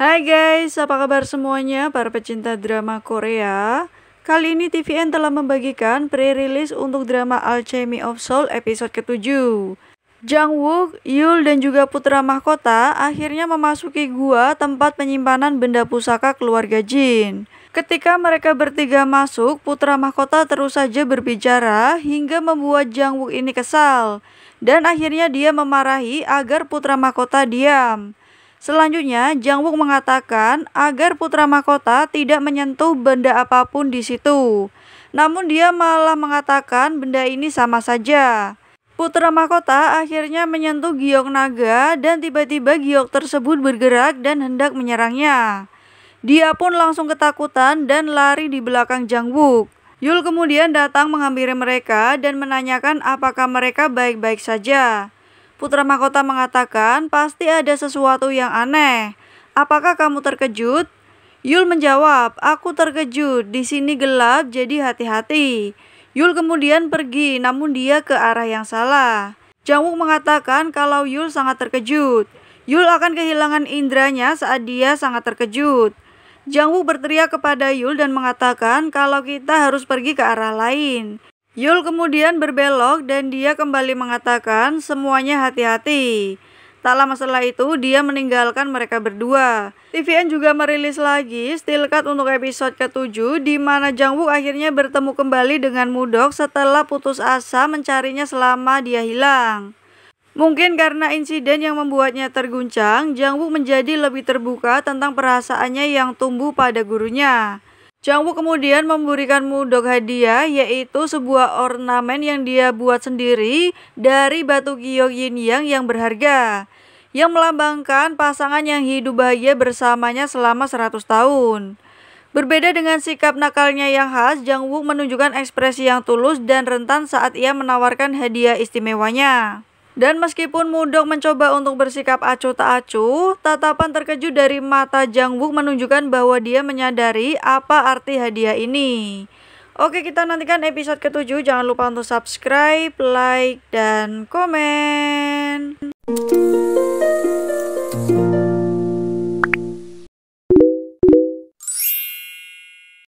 Hai guys, apa kabar semuanya para pecinta drama Korea? Kali ini TVN telah membagikan pre-release untuk drama Alchemy of Soul episode ke-7. Jang Wook, Yul, dan juga putra mahkota akhirnya memasuki gua tempat penyimpanan benda pusaka keluarga Jin. Ketika mereka bertiga masuk, putra mahkota terus saja berbicara hingga membuat Jang Wook ini kesal. Dan akhirnya dia memarahi agar putra mahkota diam. Selanjutnya, Jang Wook mengatakan agar putra mahkota tidak menyentuh benda apa pun di situ. Namun dia malah mengatakan benda ini sama saja. Putra mahkota akhirnya menyentuh giok naga dan tiba-tiba giok tersebut bergerak dan hendak menyerangnya. Dia pun langsung ketakutan dan lari di belakang Jang Wook. Yul kemudian datang menghampiri mereka dan menanyakan apakah mereka baik-baik saja. Putra mahkota mengatakan, pasti ada sesuatu yang aneh. Apakah kamu terkejut? Yul menjawab, aku terkejut. Di sini gelap, jadi hati-hati. Yul kemudian pergi, namun dia ke arah yang salah. Jangwook mengatakan kalau Yul sangat terkejut. Yul akan kehilangan indranya saat dia sangat terkejut. Jangwook berteriak kepada Yul dan mengatakan kalau kita harus pergi ke arah lain. Yul kemudian berbelok dan dia kembali mengatakan semuanya hati-hati. Tak lama setelah itu, dia meninggalkan mereka berdua. TVN juga merilis lagi still cut untuk episode ke-7 di mana Jang Wook akhirnya bertemu kembali dengan Mudok setelah putus asa mencarinya selama dia hilang. Mungkin karena insiden yang membuatnya terguncang, Jang Wook menjadi lebih terbuka tentang perasaannya yang tumbuh pada gurunya. Jangwoo kemudian memberikan Mudok hadiah yaitu sebuah ornamen yang dia buat sendiri dari batu giok yin yang yang berharga yang melambangkan pasangan yang hidup bahagia bersamanya selama 100 tahun. Berbeda dengan sikap nakalnya yang khas, Jang Wook menunjukkan ekspresi yang tulus dan rentan saat ia menawarkan hadiah istimewanya. Dan meskipun Mudok mencoba untuk bersikap acuh tak acuh, tatapan terkejut dari mata Jang Wook menunjukkan bahwa dia menyadari apa arti hadiah ini. Oke, kita nantikan episode ketujuh. Jangan lupa untuk subscribe, like, dan komen.